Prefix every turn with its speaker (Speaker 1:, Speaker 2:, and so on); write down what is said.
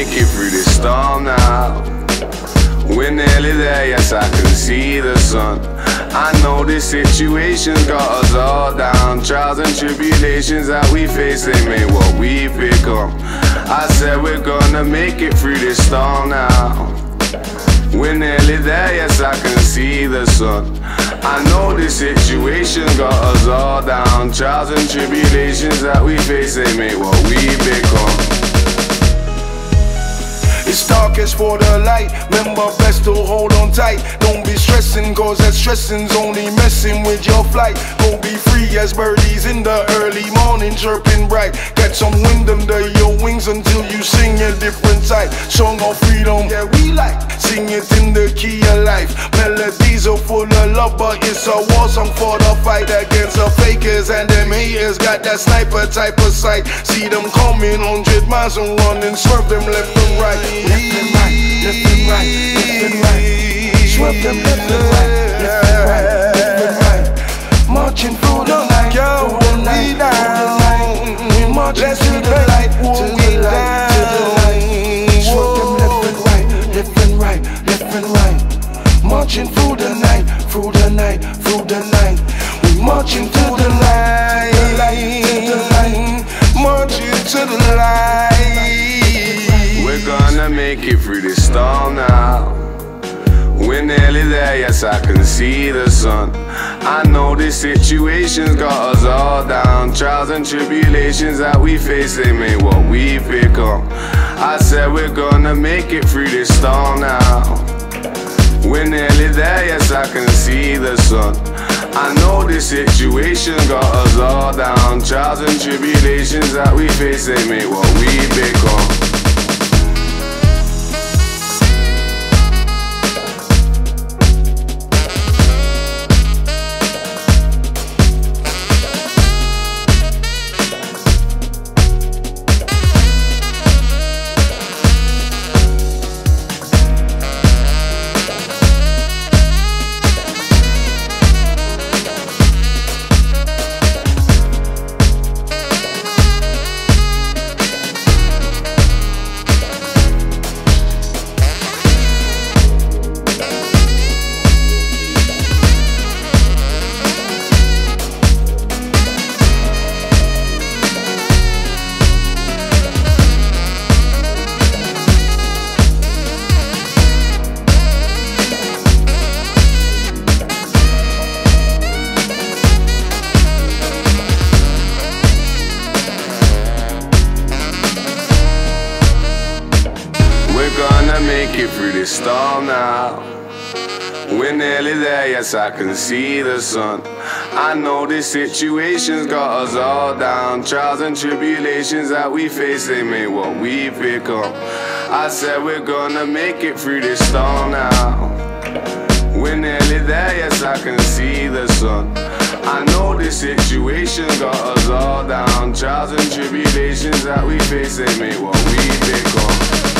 Speaker 1: make it through this storm now. We're nearly there, yes, I can see the sun. I know this situation's got us all down. Trials and tribulations that we face, they made what we become. I said we're gonna make it through this storm now. We're nearly there, yes, I can see the sun. I know this situation got us all down. Trials and tribulations that we face, they make what we become.
Speaker 2: It's darkest for the light. Remember, best to hold on tight. Don't be stressing, cause that stressing's only messing with your flight. Go be free as birdies in the early morning, chirping bright. Get some wind under your wings until you sing a different type. Song of freedom, yeah, we like. Sing it in the key of life. Melodies are full of love, but it's a war song for the fight against the fakers and them haters. Got that sniper type of sight. See them coming, hundred miles and running, swerve them left and right left and right, left and right, left and right. Swerve them left and right, left and right, left and right. Marching through the night, through the night, through the night. We marching to the light, to the light, to the light. Swerve them left and right, left and right, left and right. Marching through the night, through the night, through the night. We marching to the light,
Speaker 1: make it through this storm now. We're nearly there, yes, I can see the sun. I know this situation's got us all down. Trials and tribulations that we face, they made what we become. I said we're gonna make it through this storm now. We're nearly there, yes, I can see the sun. I know this situation got us all down. Trials and tribulations that we face, they made what we become. Gonna make it through this storm now. We're nearly there, yes, I can see the sun. I know this situation's got us all down. Trials and tribulations that we face, they made what we become. I said we're gonna make it through this storm now. We're nearly there, yes, I can see the sun. I know this situation got us all down. Trials and tribulations that we face, they made what we become.